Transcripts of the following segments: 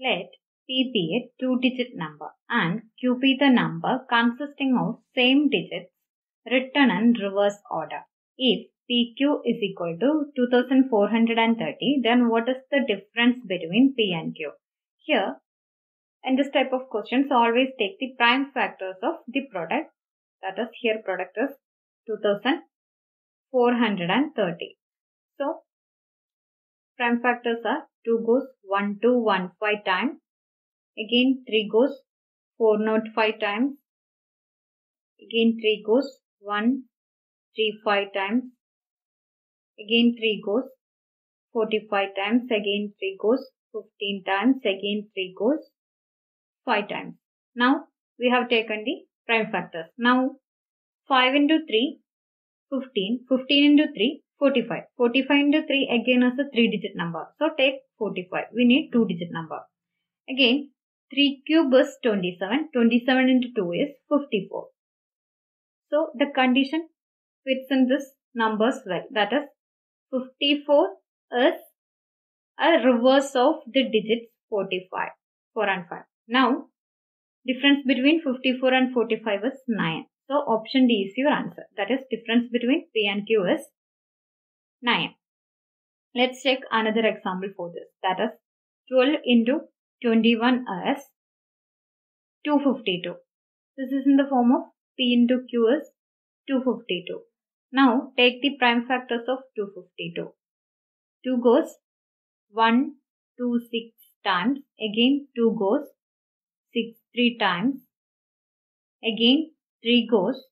Let P be a two-digit number and Q be the number consisting of same digits written in reverse order. If PQ is equal to 2430, then what is the difference between P and Q? Here, in this type of questions, always take the prime factors of the product. That is, here product is 2430. So, prime factors are 2 goes 1 2 1 5 times. Again 3 goes 4 not 5 times. Again 3 goes 1 3 5 times. Again 3 goes 45 times. Again 3 goes 15 times. Again 3 goes 5 times. Now we have taken the prime factors. Now 5 into 3 15. 15 into 3 45. 45 into 3 again is a 3 digit number. So take 45. We need 2 digit number. Again 3 cube is 27. 27 into 2 is 54. So the condition fits in this numbers well. That is 54 is a reverse of the digits 45. 4 and 5. Now difference between 54 and 45 is 9. So option D is your answer. That is difference between P and Q is 9. Let's check another example for this. That is 12 into 21 is 252. This is in the form of P into Q is 252. Now take the prime factors of 252. 2 goes 1, 2, 6 times. Again 2 goes 6, 3 times. Again 3 goes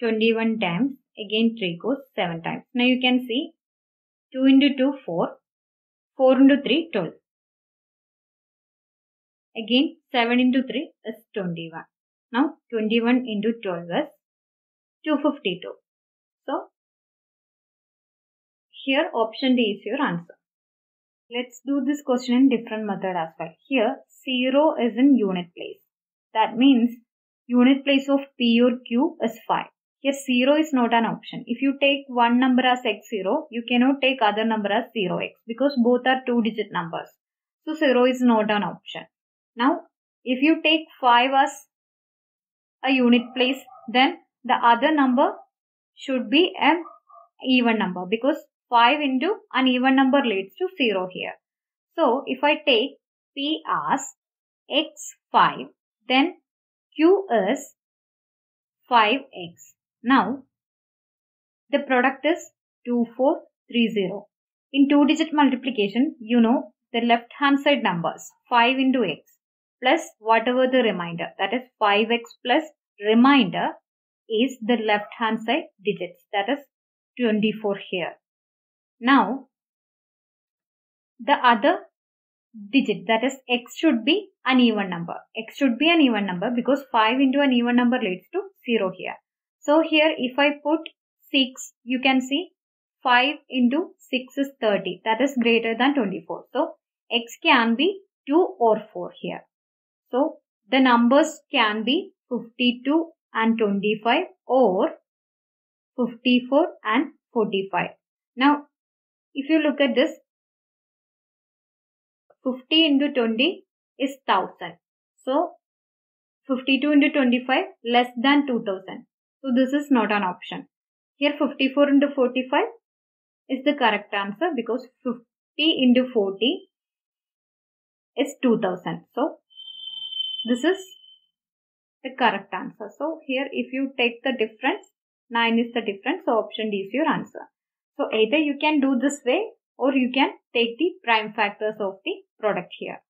21 times. Again 3 goes 7 times. Now you can see 2 into 2 4. 4 into 3 12. Again 7 into 3 is 21. Now 21 into 12 is 252. So here option D is your answer. Let's do this question in different method as well. Here 0 is in unit place. That means unit place of P or Q is 5. Here 0 is not an option. If you take one number as x0, you cannot take other number as 0x because both are two digit numbers. So 0 is not an option. Now if you take 5 as a unit place, then the other number should be an even number because 5 into an even number leads to 0 here. So if I take P as x5, then Q is 5x. Now, the product is 2430. In two digit multiplication, you know the left hand side numbers 5 into x plus whatever the remainder that is 5x plus remainder is the left hand side digits that is 24 here. Now, the other digit that is x should be an even number. x should be an even number because 5 into an even number leads to 0 here. So here if I put 6 you can see 5 into 6 is 30 that is greater than 24. So x can be 2 or 4 here. So the numbers can be 52 and 25 or 54 and 45. Now if you look at this 50 into 20 is 1000. So 52 into 25 less than 2000. So this is not an option. Here 54 into 45 is the correct answer because 50 into 40 is 2000. So this is the correct answer. So here if you take the difference 9 is the difference. So option D is your answer. So either you can do this way or you can take the prime factors of the product here.